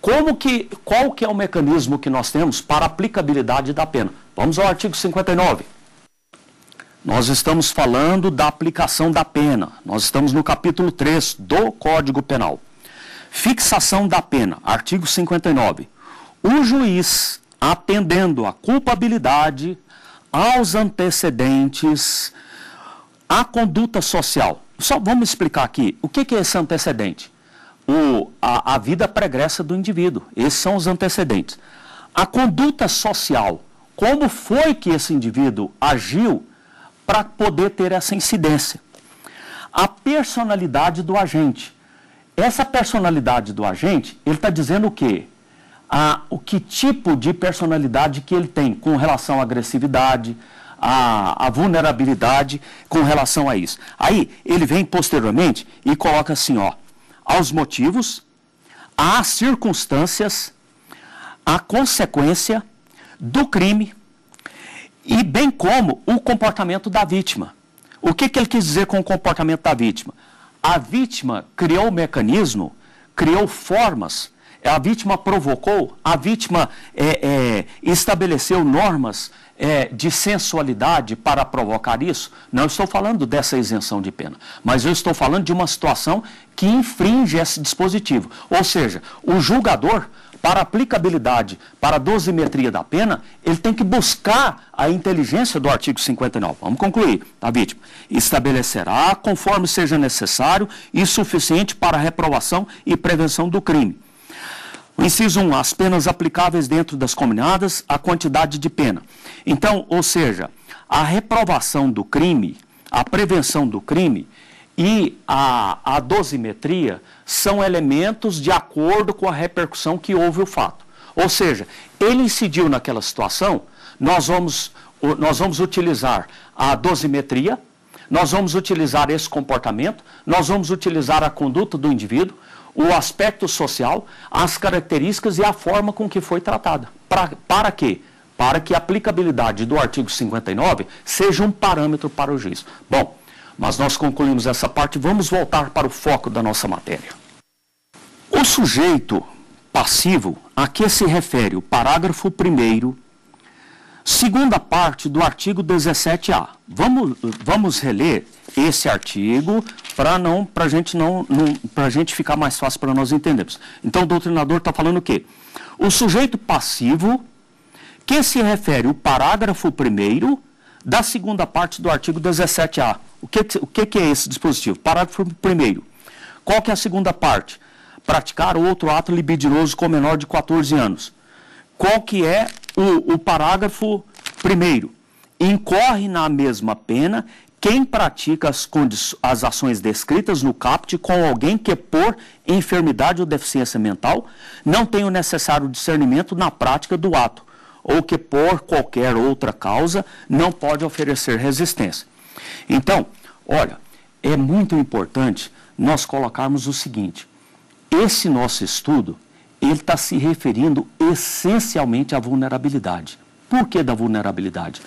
Como que, qual que é o mecanismo que nós temos para aplicabilidade da pena? Vamos ao artigo 59. Nós estamos falando da aplicação da pena. Nós estamos no capítulo 3 do Código Penal. Fixação da pena, artigo 59. O juiz, atendendo à culpabilidade, aos antecedentes, à conduta social, só vamos explicar aqui o que, que é esse antecedente. O, a, a vida pregressa do indivíduo. Esses são os antecedentes. A conduta social. Como foi que esse indivíduo agiu para poder ter essa incidência? A personalidade do agente. Essa personalidade do agente, ele está dizendo o quê? A, o que tipo de personalidade que ele tem com relação à agressividade, a, a vulnerabilidade com relação a isso. Aí ele vem posteriormente e coloca assim, ó, aos motivos, às circunstâncias, a consequência do crime e bem como o comportamento da vítima. O que, que ele quis dizer com o comportamento da vítima? A vítima criou um mecanismo, criou formas, a vítima provocou, a vítima é, é, estabeleceu normas é, de sensualidade para provocar isso, não estou falando dessa isenção de pena, mas eu estou falando de uma situação que infringe esse dispositivo. Ou seja, o julgador, para aplicabilidade, para a dosimetria da pena, ele tem que buscar a inteligência do artigo 59. Vamos concluir, tá, vítima? Estabelecerá, conforme seja necessário e suficiente para a reprovação e prevenção do crime o inciso 1, as penas aplicáveis dentro das combinadas, a quantidade de pena. Então, ou seja, a reprovação do crime, a prevenção do crime e a, a dosimetria são elementos de acordo com a repercussão que houve o fato. Ou seja, ele incidiu naquela situação, nós vamos, nós vamos utilizar a dosimetria, nós vamos utilizar esse comportamento, nós vamos utilizar a conduta do indivíduo, o aspecto social, as características e a forma com que foi tratada. Pra, para quê? para que a aplicabilidade do artigo 59 seja um parâmetro para o juiz. Bom, mas nós concluímos essa parte, vamos voltar para o foco da nossa matéria. O sujeito passivo, a que se refere o parágrafo 1 segunda parte do artigo 17A. Vamos, vamos reler esse artigo para não, para gente não, não para gente ficar mais fácil para nós entendermos. Então o doutrinador está falando o quê? O sujeito passivo, que se refere o parágrafo 1 da segunda parte do artigo 17A. O que, o que, que é esse dispositivo? Parágrafo 1 Qual que é a segunda parte? Praticar outro ato libidinoso com menor de 14 anos. Qual que é o, o parágrafo 1 Incorre na mesma pena quem pratica as, as ações descritas no CAPT com alguém que, por enfermidade ou deficiência mental, não tem o necessário discernimento na prática do ato, ou que, por qualquer outra causa, não pode oferecer resistência. Então, olha, é muito importante nós colocarmos o seguinte: esse nosso estudo ele está se referindo essencialmente à vulnerabilidade. Por que da vulnerabilidade?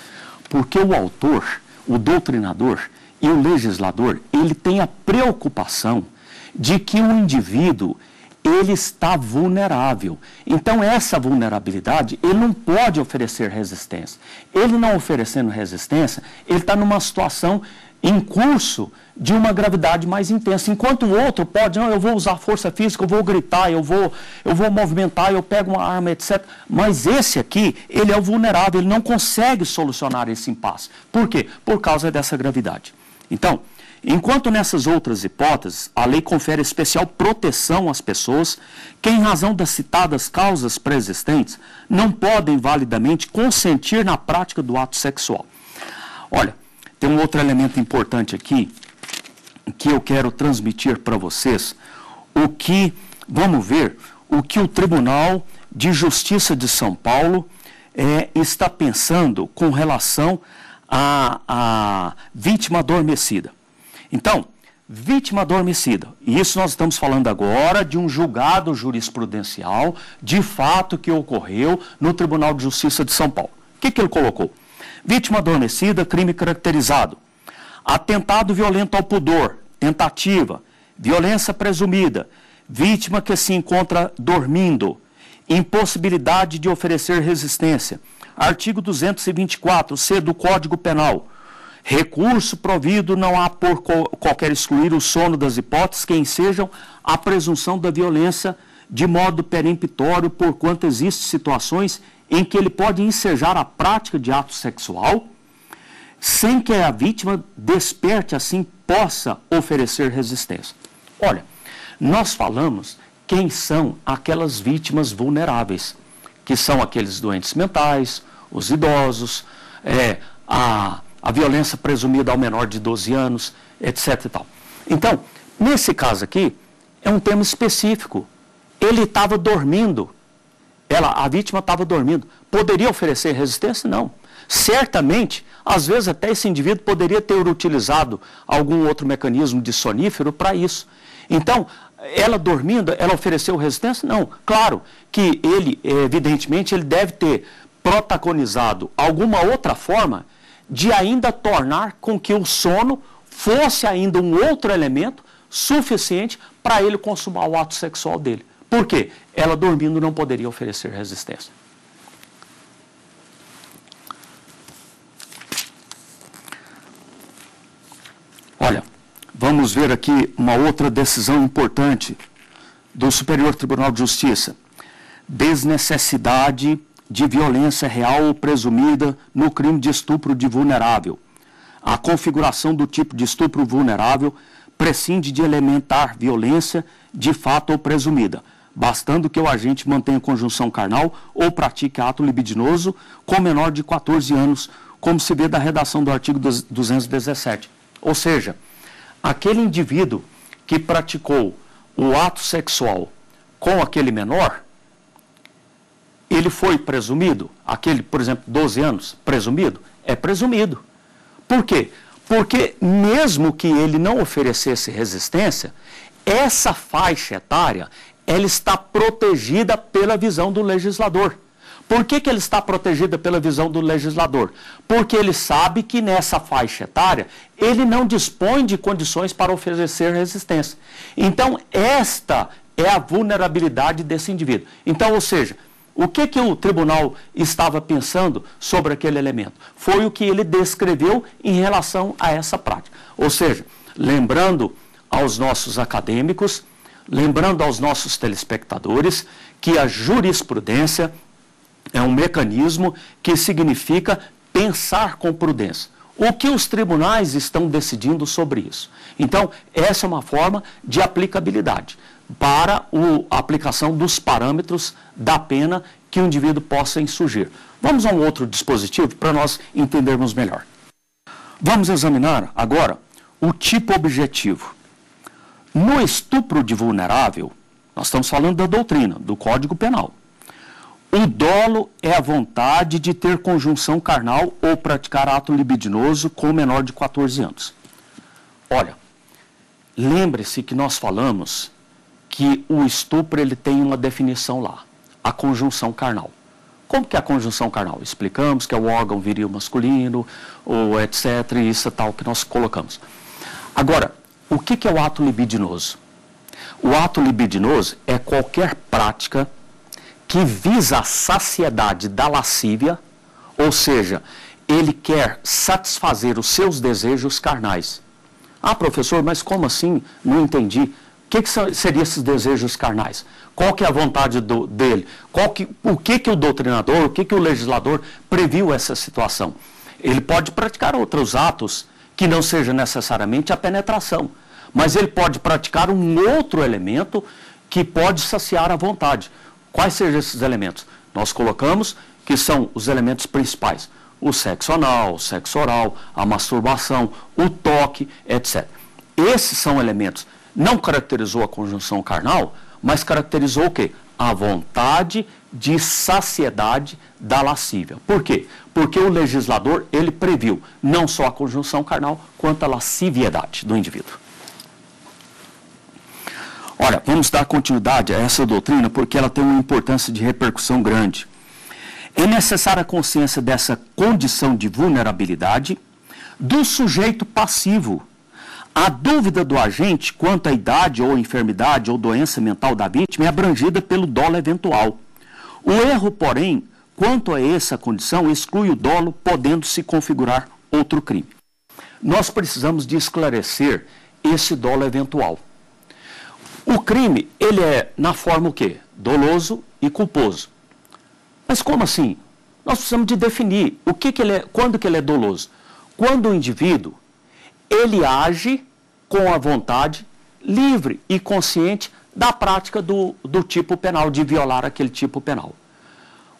Porque o autor, o doutrinador e o legislador, ele tem a preocupação de que o indivíduo ele está vulnerável. Então, essa vulnerabilidade, ele não pode oferecer resistência. Ele não oferecendo resistência, ele está numa situação em curso de uma gravidade mais intensa. Enquanto o outro pode, não, eu vou usar força física, eu vou gritar, eu vou, eu vou movimentar, eu pego uma arma, etc. Mas esse aqui, ele é o vulnerável, ele não consegue solucionar esse impasse. Por quê? Por causa dessa gravidade. Então, Enquanto nessas outras hipóteses, a lei confere especial proteção às pessoas que, em razão das citadas causas preexistentes, não podem validamente consentir na prática do ato sexual. Olha, tem um outro elemento importante aqui que eu quero transmitir para vocês. O que, vamos ver, o que o Tribunal de Justiça de São Paulo é, está pensando com relação à, à vítima adormecida. Então, vítima adormecida. E isso nós estamos falando agora de um julgado jurisprudencial de fato que ocorreu no Tribunal de Justiça de São Paulo. O que, que ele colocou? Vítima adormecida, crime caracterizado. Atentado violento ao pudor, tentativa, violência presumida, vítima que se encontra dormindo, impossibilidade de oferecer resistência. Artigo 224, C do Código Penal Recurso provido não há por qualquer excluir o sono das hipóteses que ensejam a presunção da violência de modo peremptório, porquanto existem situações em que ele pode ensejar a prática de ato sexual sem que a vítima desperte assim possa oferecer resistência. Olha, nós falamos quem são aquelas vítimas vulneráveis, que são aqueles doentes mentais, os idosos, é, a a violência presumida ao menor de 12 anos, etc. E tal. Então, nesse caso aqui, é um tema específico. Ele estava dormindo. Ela, a vítima estava dormindo. Poderia oferecer resistência? Não. Certamente, às vezes até esse indivíduo poderia ter utilizado algum outro mecanismo de sonífero para isso. Então, ela dormindo, ela ofereceu resistência? Não. Claro que ele, evidentemente, ele deve ter protagonizado alguma outra forma de ainda tornar com que o sono fosse ainda um outro elemento suficiente para ele consumar o ato sexual dele. Por quê? Ela dormindo não poderia oferecer resistência. Olha, vamos ver aqui uma outra decisão importante do Superior Tribunal de Justiça. Desnecessidade de violência real ou presumida no crime de estupro de vulnerável. A configuração do tipo de estupro vulnerável prescinde de elementar violência de fato ou presumida, bastando que o agente mantenha conjunção carnal ou pratique ato libidinoso com menor de 14 anos, como se vê da redação do artigo 217. Ou seja, aquele indivíduo que praticou o ato sexual com aquele menor, ele foi presumido? Aquele, por exemplo, 12 anos, presumido? É presumido. Por quê? Porque mesmo que ele não oferecesse resistência, essa faixa etária, ela está protegida pela visão do legislador. Por que, que ele está protegido pela visão do legislador? Porque ele sabe que nessa faixa etária ele não dispõe de condições para oferecer resistência. Então, esta é a vulnerabilidade desse indivíduo. Então, ou seja, o que, que o tribunal estava pensando sobre aquele elemento? Foi o que ele descreveu em relação a essa prática. Ou seja, lembrando aos nossos acadêmicos, lembrando aos nossos telespectadores que a jurisprudência é um mecanismo que significa pensar com prudência. O que os tribunais estão decidindo sobre isso? Então, essa é uma forma de aplicabilidade para a aplicação dos parâmetros da pena que o indivíduo possa insurgir. Vamos a um outro dispositivo para nós entendermos melhor. Vamos examinar agora o tipo objetivo. No estupro de vulnerável, nós estamos falando da doutrina, do Código Penal. O dolo é a vontade de ter conjunção carnal ou praticar ato libidinoso com menor de 14 anos. Olha, lembre-se que nós falamos que o estupro ele tem uma definição lá, a conjunção carnal. Como que é a conjunção carnal? Explicamos que é o órgão viril masculino, ou etc, e isso é tal que nós colocamos. Agora, o que, que é o ato libidinoso? O ato libidinoso é qualquer prática que visa a saciedade da lascívia, ou seja, ele quer satisfazer os seus desejos carnais. Ah, professor, mas como assim? Não entendi. O que, que seriam esses desejos carnais? Qual que é a vontade do, dele? Que, o que, que o doutrinador, o que, que o legislador previu essa situação? Ele pode praticar outros atos que não seja necessariamente a penetração, mas ele pode praticar um outro elemento que pode saciar a vontade. Quais sejam esses elementos? Nós colocamos que são os elementos principais: o sexo anal, o sexo oral, a masturbação, o toque, etc. Esses são elementos. Não caracterizou a conjunção carnal, mas caracterizou o quê? A vontade de saciedade da lascívia. Por quê? Porque o legislador, ele previu não só a conjunção carnal, quanto a lasciviedade do indivíduo. Olha, vamos dar continuidade a essa doutrina porque ela tem uma importância de repercussão grande. É necessária a consciência dessa condição de vulnerabilidade do sujeito passivo. A dúvida do agente quanto à idade ou enfermidade ou doença mental da vítima é abrangida pelo dolo eventual. O erro, porém, quanto a essa condição, exclui o dolo, podendo se configurar outro crime. Nós precisamos de esclarecer esse dolo eventual. O crime, ele é na forma o quê? Doloso e culposo. Mas como assim? Nós precisamos de definir o que, que ele é, quando que ele é doloso. Quando o indivíduo, ele age com a vontade livre e consciente da prática do, do tipo penal, de violar aquele tipo penal.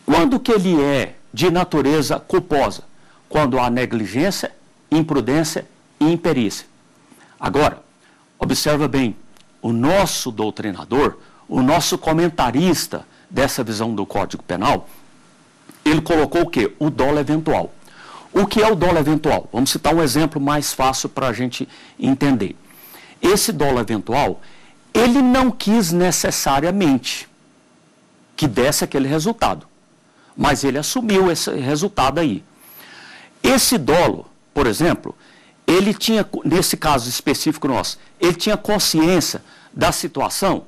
Quando que ele é de natureza culposa? Quando há negligência, imprudência e imperícia. Agora, observa bem, o nosso doutrinador, o nosso comentarista dessa visão do Código Penal, ele colocou o quê? O dolo eventual. O que é o dolo eventual? Vamos citar um exemplo mais fácil para a gente entender. Esse dolo eventual, ele não quis necessariamente que desse aquele resultado, mas ele assumiu esse resultado aí. Esse dolo, por exemplo, ele tinha, nesse caso específico nosso, ele tinha consciência da situação?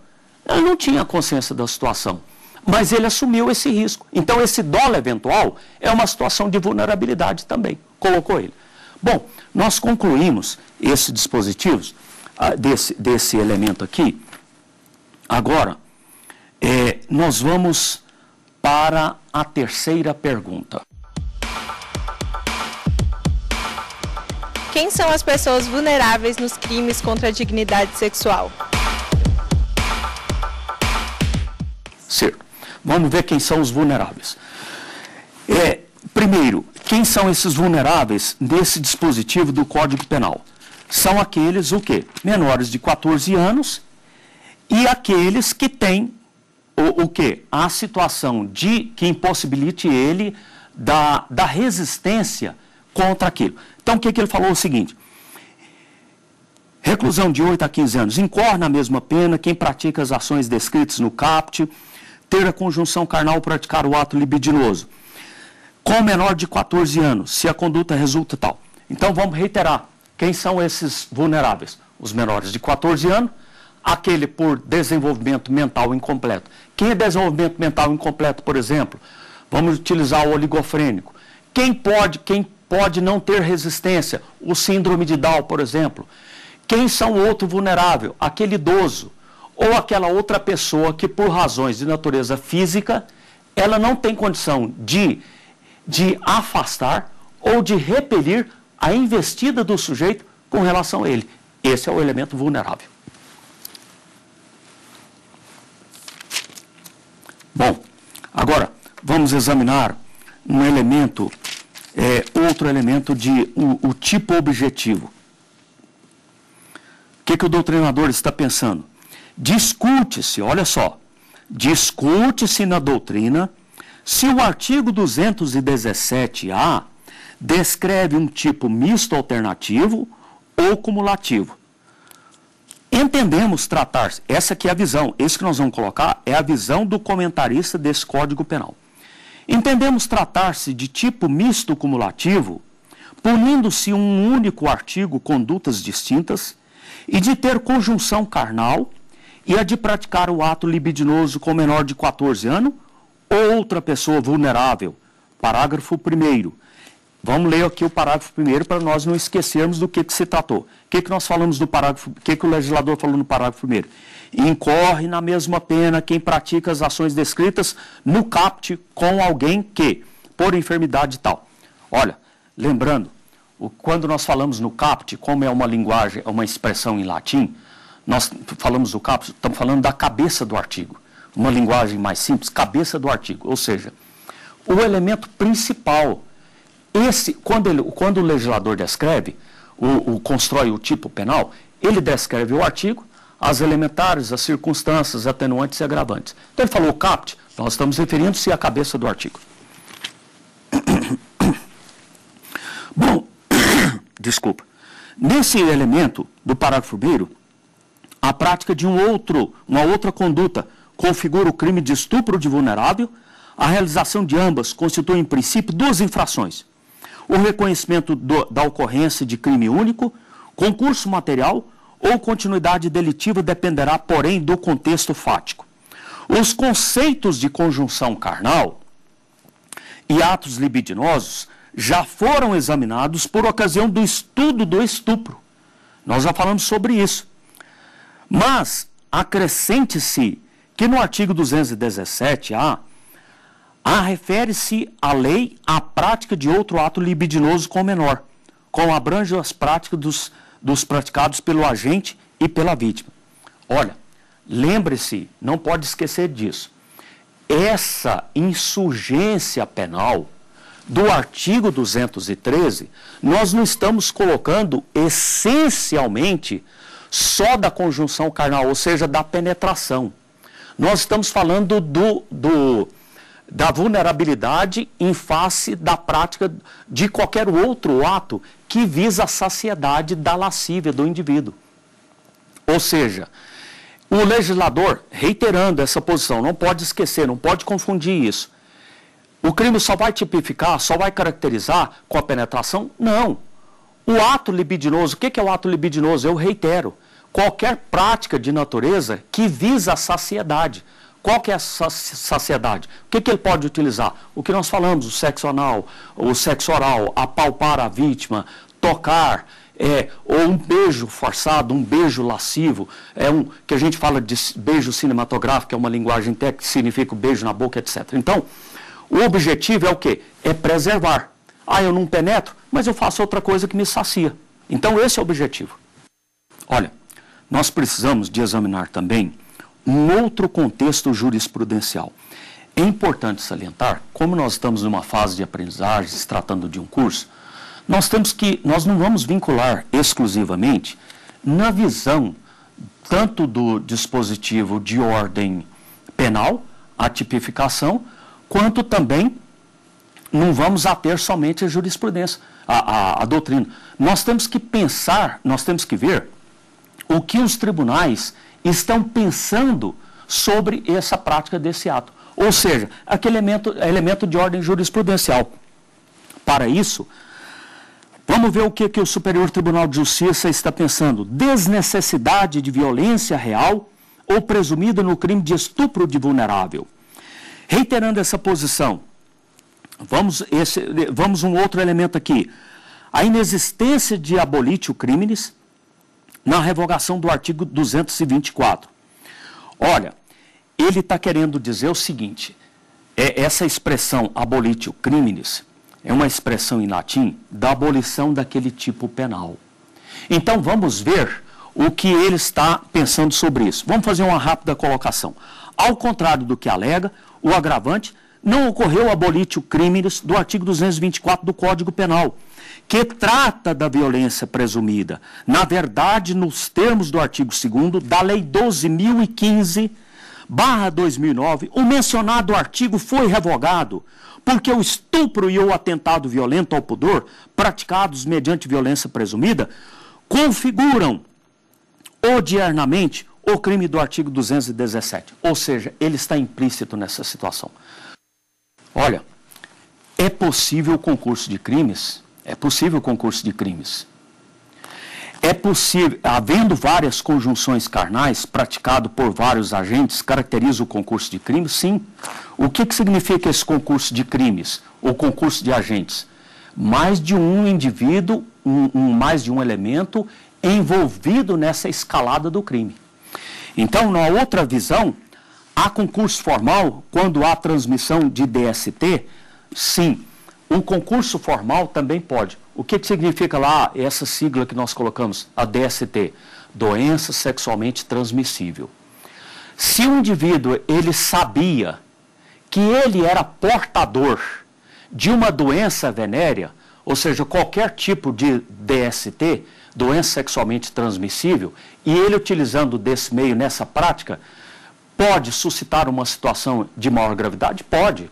Ele não tinha consciência da situação, mas ele assumiu esse risco. Então, esse dólar eventual é uma situação de vulnerabilidade também, colocou ele. Bom, nós concluímos esses dispositivos, ah, desse, desse elemento aqui. Agora, é, nós vamos para a terceira pergunta. Quem são as pessoas vulneráveis nos crimes contra a dignidade sexual? Certo. Vamos ver quem são os vulneráveis. É, primeiro, quem são esses vulneráveis nesse dispositivo do Código Penal? São aqueles o quê? Menores de 14 anos e aqueles que têm o, o quê? A situação de que impossibilite ele da, da resistência contra aquilo. Então, o que, que ele falou? O seguinte: reclusão de 8 a 15 anos, incorre na mesma pena quem pratica as ações descritas no CAPT, ter a conjunção carnal ou praticar o ato libidinoso com menor de 14 anos, se a conduta resulta tal. Então vamos reiterar. Quem são esses vulneráveis? Os menores de 14 anos, aquele por desenvolvimento mental incompleto. Quem é desenvolvimento mental incompleto, por exemplo? Vamos utilizar o oligofrênico. Quem pode, quem pode não ter resistência? O síndrome de Down, por exemplo. Quem são o outro vulnerável? Aquele idoso ou aquela outra pessoa que por razões de natureza física, ela não tem condição de de afastar ou de repelir a investida do sujeito com relação a ele. Esse é o elemento vulnerável. Bom, agora vamos examinar um elemento, é, outro elemento de o, o tipo objetivo. O que, que o doutrinador está pensando? Discute-se, olha só, discute-se na doutrina se o artigo 217-A descreve um tipo misto alternativo ou cumulativo. Entendemos tratar, essa aqui é a visão, esse que nós vamos colocar é a visão do comentarista desse Código Penal. Entendemos tratar-se de tipo misto cumulativo, punindo-se um único artigo condutas distintas e de ter conjunção carnal e a de praticar o ato libidinoso com menor de 14 anos outra pessoa vulnerável. Parágrafo 1. Vamos ler aqui o parágrafo 1 para nós não esquecermos do que, que se tratou. O que, que nós falamos do parágrafo, o que, que o legislador falou no parágrafo 1? Incorre na mesma pena quem pratica as ações descritas no CAPT com alguém que, por enfermidade tal. Olha, lembrando, quando nós falamos no CAPT, como é uma linguagem, é uma expressão em latim, nós falamos do CAPT, estamos falando da cabeça do artigo uma linguagem mais simples, cabeça do artigo. Ou seja, o elemento principal, esse, quando, ele, quando o legislador descreve, o, o, constrói o tipo penal, ele descreve o artigo, as elementares, as circunstâncias, atenuantes e agravantes. Então ele falou o CAPT, nós estamos referindo-se à cabeça do artigo. Bom, desculpa. Nesse elemento do parágrafo primeiro, a prática de um outro, uma outra conduta configura o crime de estupro de vulnerável, a realização de ambas constitui, em princípio, duas infrações. O reconhecimento do, da ocorrência de crime único, concurso material ou continuidade delitiva dependerá, porém, do contexto fático. Os conceitos de conjunção carnal e atos libidinosos já foram examinados por ocasião do estudo do estupro. Nós já falamos sobre isso. Mas acrescente-se que no artigo 217-A, A refere-se à lei à prática de outro ato libidinoso com o menor, com abrange as práticas dos, dos praticados pelo agente e pela vítima. Olha, lembre-se, não pode esquecer disso. Essa insurgência penal do artigo 213, nós não estamos colocando essencialmente só da conjunção carnal, ou seja, da penetração. Nós estamos falando do, do, da vulnerabilidade em face da prática de qualquer outro ato que visa a saciedade da lascívia do indivíduo. Ou seja, o legislador, reiterando essa posição, não pode esquecer, não pode confundir isso. O crime só vai tipificar, só vai caracterizar com a penetração? Não. O ato libidinoso, o que é o ato libidinoso? Eu reitero, qualquer prática de natureza que visa a saciedade. Qual que é a saciedade? O que, que ele pode utilizar? O que nós falamos, o sexo anal, o sexo oral, apalpar a vítima, tocar, é, ou um beijo forçado, um beijo lascivo, é um que a gente fala de beijo cinematográfico, é uma linguagem técnica que significa beijo na boca, etc. Então, o objetivo é o quê? É preservar. Ah, eu não penetro, mas eu faço outra coisa que me sacia. Então, esse é o objetivo. Olha, nós precisamos de examinar também um outro contexto jurisprudencial. É importante salientar, como nós estamos numa fase de aprendizagem, se tratando de um curso, nós temos que, nós não vamos vincular exclusivamente na visão tanto do dispositivo de ordem penal, a tipificação, quanto também não vamos ater somente a jurisprudência, a, a, a doutrina. Nós temos que pensar, nós temos que ver o que os tribunais estão pensando sobre essa prática desse ato. Ou seja, aquele elemento, elemento de ordem jurisprudencial. Para isso, vamos ver o que, que o Superior Tribunal de Justiça está pensando. Desnecessidade de violência real ou presumida no crime de estupro de vulnerável. Reiterando essa posição, vamos, esse, vamos um outro elemento aqui. A inexistência de abolitio crimes na revogação do artigo 224. Olha, ele está querendo dizer o seguinte: é essa expressão abolitio crimes é uma expressão em latim da abolição daquele tipo penal. Então vamos ver o que ele está pensando sobre isso. Vamos fazer uma rápida colocação. Ao contrário do que alega, o agravante não ocorreu abolitio crimes do artigo 224 do Código Penal, que trata da violência presumida. Na verdade, nos termos do artigo 2 da Lei 12.015, barra 2009, o mencionado artigo foi revogado porque o estupro e o atentado violento ao pudor, praticados mediante violência presumida, configuram odiernamente o crime do artigo 217. Ou seja, ele está implícito nessa situação. Olha, é possível o concurso de crimes? É possível o concurso de crimes. É possível, havendo várias conjunções carnais praticado por vários agentes, caracteriza o concurso de crimes? Sim. O que, que significa esse concurso de crimes, ou concurso de agentes? Mais de um indivíduo, um, um, mais de um elemento envolvido nessa escalada do crime. Então, na outra visão, há concurso formal quando há transmissão de DST? Sim. Um concurso formal também pode. O que, que significa lá essa sigla que nós colocamos, a DST? Doença sexualmente transmissível. Se o indivíduo ele sabia que ele era portador de uma doença venérea, ou seja, qualquer tipo de DST, doença sexualmente transmissível, e ele utilizando desse meio nessa prática, pode suscitar uma situação de maior gravidade? Pode.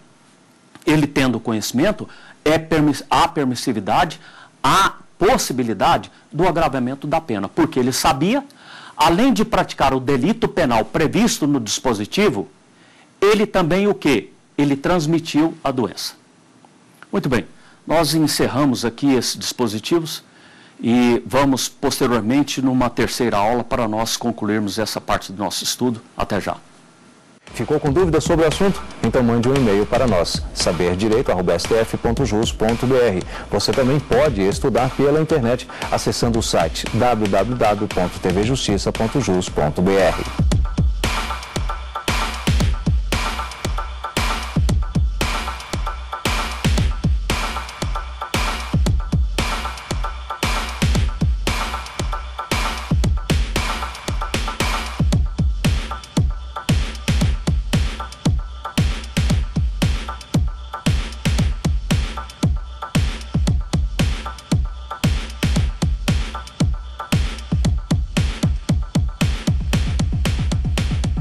Ele tendo conhecimento, é permiss há permissividade, há possibilidade do agravamento da pena, porque ele sabia, além de praticar o delito penal previsto no dispositivo, ele também o que? Ele transmitiu a doença. Muito bem, nós encerramos aqui esses dispositivos e vamos posteriormente numa terceira aula para nós concluirmos essa parte do nosso estudo. Até já. Ficou com dúvidas sobre o assunto? Então mande um e-mail para nós, saberdireito.stf.jus.br. Você também pode estudar pela internet acessando o site www.tvjustiça.jus.br.